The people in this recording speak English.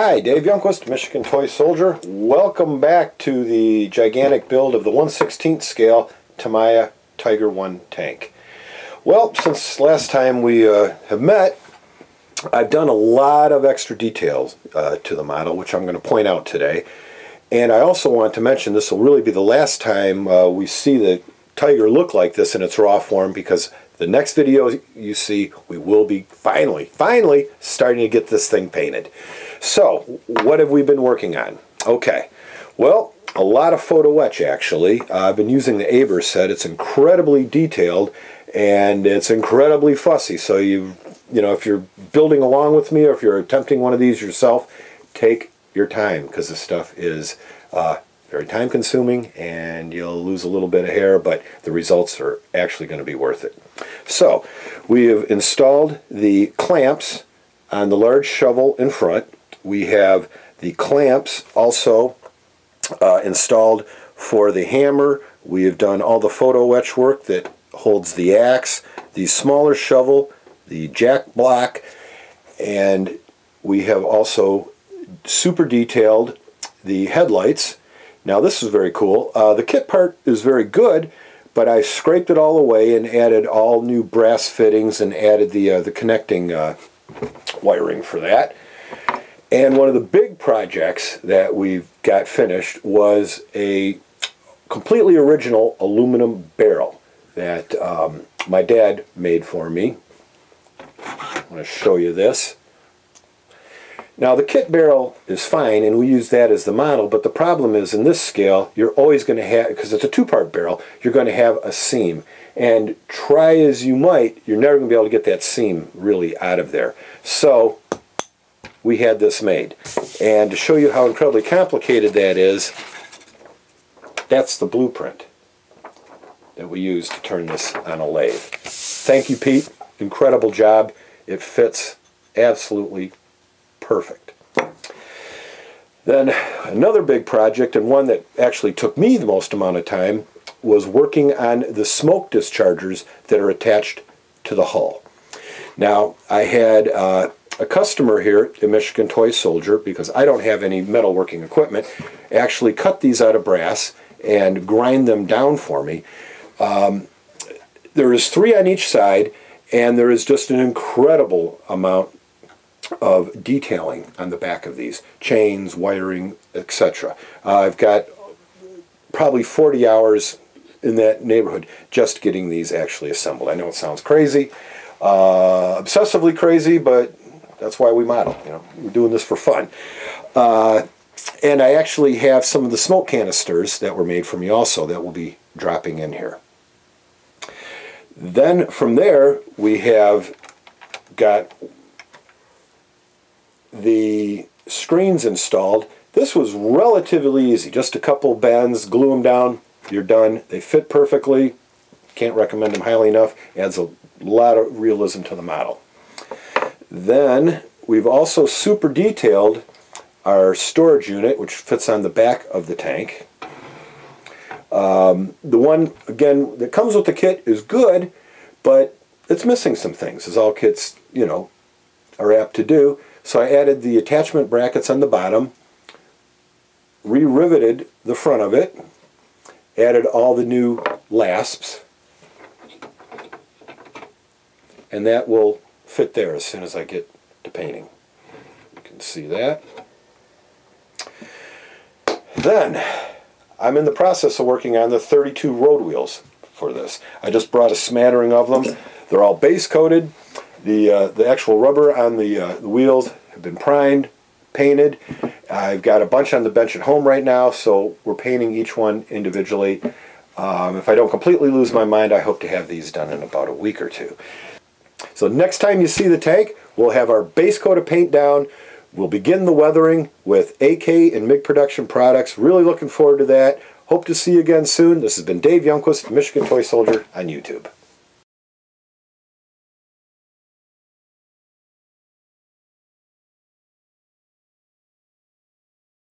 Hi, Dave Youngquist, Michigan Toy Soldier. Welcome back to the gigantic build of the 1 16th scale Tamiya Tiger 1 tank. Well, since last time we uh, have met, I've done a lot of extra details uh, to the model, which I'm going to point out today. And I also want to mention this will really be the last time uh, we see the Tiger look like this in its raw form because the next video you see, we will be finally, finally starting to get this thing painted. So, what have we been working on? Okay, well, a lot of photo etch actually. Uh, I've been using the Aber set. It's incredibly detailed and it's incredibly fussy. So you, you know, if you're building along with me or if you're attempting one of these yourself, take your time because this stuff is uh, very time consuming and you'll lose a little bit of hair, but the results are actually going to be worth it. So we have installed the clamps on the large shovel in front we have the clamps also uh, installed for the hammer. We have done all the photo etch work that holds the axe, the smaller shovel, the jack block, and we have also super detailed the headlights. Now this is very cool. Uh, the kit part is very good, but I scraped it all away and added all new brass fittings and added the, uh, the connecting uh, wiring for that. And one of the big projects that we've got finished was a completely original aluminum barrel that um, my dad made for me. I'm going to show you this. Now the kit barrel is fine and we use that as the model, but the problem is in this scale you're always going to have, because it's a two-part barrel, you're going to have a seam. And try as you might, you're never going to be able to get that seam really out of there. So we had this made. And to show you how incredibly complicated that is, that's the blueprint that we use to turn this on a lathe. Thank you, Pete. Incredible job. It fits absolutely perfect. Then another big project, and one that actually took me the most amount of time, was working on the smoke dischargers that are attached to the hull. Now, I had uh, a customer here the Michigan Toy Soldier, because I don't have any metalworking equipment, actually cut these out of brass and grind them down for me. Um, there is three on each side, and there is just an incredible amount of detailing on the back of these chains, wiring, etc. Uh, I've got probably 40 hours in that neighborhood just getting these actually assembled. I know it sounds crazy, uh, obsessively crazy, but that's why we model. You know, we're doing this for fun. Uh, and I actually have some of the smoke canisters that were made for me also that will be dropping in here. Then from there, we have got the screens installed. This was relatively easy. Just a couple bends, glue them down, you're done. They fit perfectly. Can't recommend them highly enough. Adds a lot of realism to the model. Then we've also super detailed our storage unit, which fits on the back of the tank. Um, the one, again, that comes with the kit is good, but it's missing some things, as all kits, you know, are apt to do. So I added the attachment brackets on the bottom, re-riveted the front of it, added all the new lasps, and that will fit there as soon as I get to painting. You can see that. Then, I'm in the process of working on the 32 road wheels for this. I just brought a smattering of them. They're all base coated. The, uh, the actual rubber on the, uh, the wheels have been primed, painted. I've got a bunch on the bench at home right now, so we're painting each one individually. Um, if I don't completely lose my mind, I hope to have these done in about a week or two. So next time you see the tank, we'll have our base coat of paint down. We'll begin the weathering with AK and MIG production products. Really looking forward to that. Hope to see you again soon. This has been Dave Youngquist, Michigan Toy Soldier on YouTube.